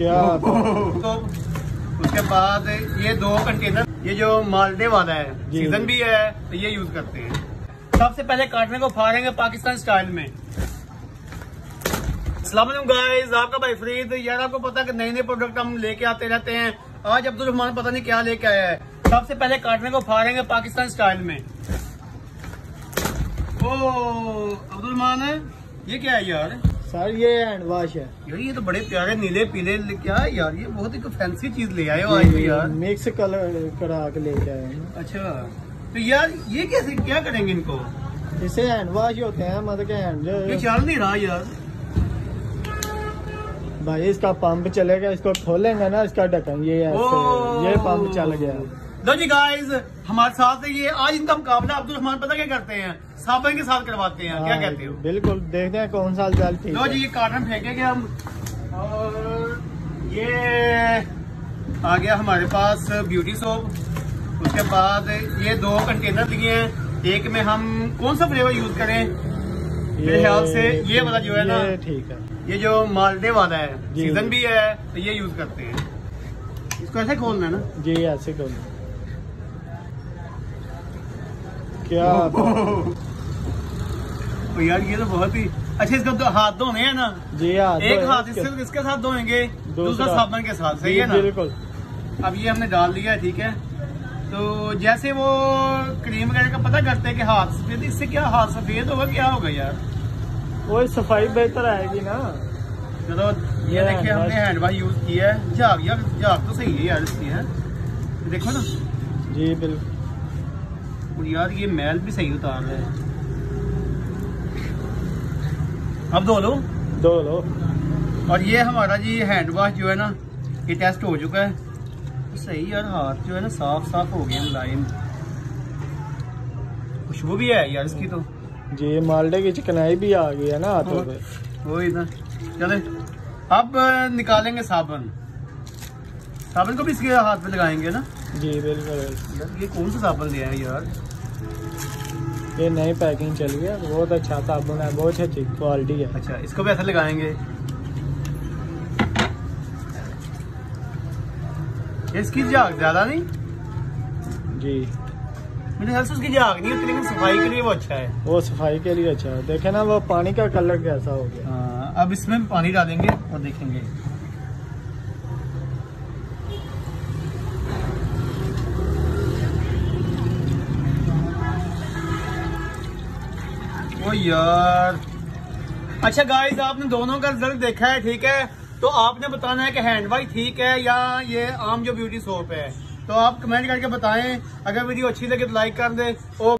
क्या तो उसके बाद ये दो कंटेनर ये जो मालडे वाला है सीज़न भी है तो ये यूज़ करते हैं। सबसे पहले काटने को फाड़ेंगे पाकिस्तान स्टाइल में। सलाम गाइस आपका भाई फरीद यार आपको पता है कि नए नए प्रोडक्ट हम लेके आते रहते हैं। आज अब्दुल रहमान पता नहीं क्या लेके आया है। सबसे पहले काटने को फाड़ेंगे पाकिस्तान स्टाइल में। ओ अब्दुल रहमान ये क्या है यार? सर ये हैंड वॉश है। यार ये तो बड़े प्यारे नीले पीले क्या है यार ये बहुत ही फैंसी चीज़ ले आए हो आज यार। मिक्स कलर करा के लेके आए हैं। अच्छा तो यार ये कैसे क्या करेंगे इनको? इसे हैंड वॉश होते हैं मतलब के ये हैंड चल नहीं रहा यार। भाई इसका पंप चलेगा इसको खोलेंगे ना इसका ढक्कन ये ऐसे ये पंप चल गया। लो जी गाइस हमारे साथ ये आज इनका मुकाबला अब्दुल रहमान पता क्या करते हैं? साबन के साथ करवाते हैं। क्या हाँ, कहते हो? बिल्कुल देखते हैं कौन सा जल ठीक लो जी ये कार्टन फेंकेंगे हम। और ये आ गया हमारे पास ब्यूटी सोप उसके बाद ये दो कंटेनर दिए हैं। एक में हम कौन सा फ्लेवर यूज़ करें? मेरे ख्याल से ये वाला जो है ना ठीक है। ये जो मालदे वाला है सीज़न भी है तो ये यूज़ करते हैं। इसको ऐसे खोलना है ना? जी ऐसे करो क्या तो यार ये तो बहुत ही अच्छा इसका दो हाथ धोने हैं ना? जी हाँ एक तो हाथ इसके- इससे इसके साथ धोएँगे? दूसरा साबुन के साथ सही है ना? बिल्कुल। अब ये हमने डाल दिया है ठीक है? तो जैसे वो क्रीम वगैरह का पता करते हैं कि हाथ सफ़ेद इससे क्या हाथ सफ़ेद होगा क्या होगा यार? वो सफ़ाई बेहतर आएगी ना। चलो ये देखिए हमने हैंड वॉश यूज़ किया है। झाग यार झाग तो सही है यार इसकी है? देखो ना। जी बिल्कुल। और यार ये मैल भी सही उतार रहा है। अब धो लो। दो लो। और ये हमारा जी हैंड वॉश जो है ना ये टेस्ट हो चुका है। तो सही यार हाथ जो है ना साफ़ साफ़ हो गया लाइन खुशबू भी है यार इसकी तो। जी मालडे की चिकनाई भी आ गई है ना हाथों पे। वही ना। चले अब निकालेंगे साबुन। साबुन को भी इसके हाथ पे लगाएँगे ना। जी बिल्कुल। यार ये कौन सा साबुन लिया है यार? ये नई पैकिंग चली है बहुत अच्छा साबुन है बहुत अच्छी क्वालिटी है। अच्छा इसको भी ऐसे लगाएँगे। इसकी झाग ज़्यादा नहीं? जी। मेरे ख्याल से उसकी झाग नहीं होती लेकिन सफ़ाई के लिए वो अच्छा है। वो सफ़ाई के लिए अच्छा है। देखे ना वो पानी का कलर कैसा हो गया। हाँ, अब इसमें पानी डालेंगे और देखेंगे। ओ यार। अच्छा गाइस आपने दोनों का रिज़ल्ट देखा है, ठीक है? तो आपने बताना है कि हैंड वाइज ठीक है या ये आम जो ब्यूटी सोप है? तो आप कमेंट करके बताएँ। अगर वीडियो अच्छी लगे तो लाइक कर दे। और